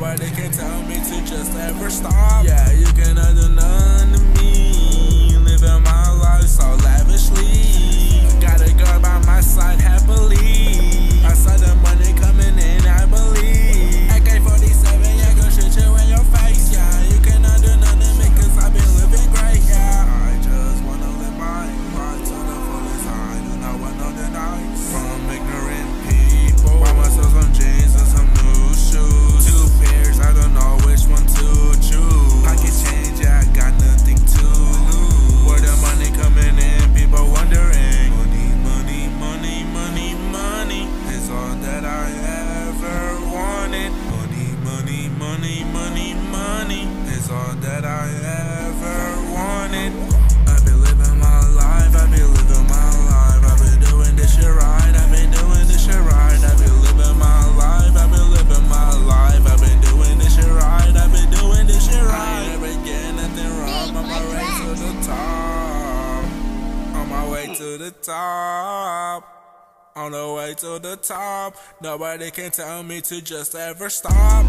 Nobody can tell me to just ever stop. to the top. On the way to the top, nobody can tell me to just ever stop.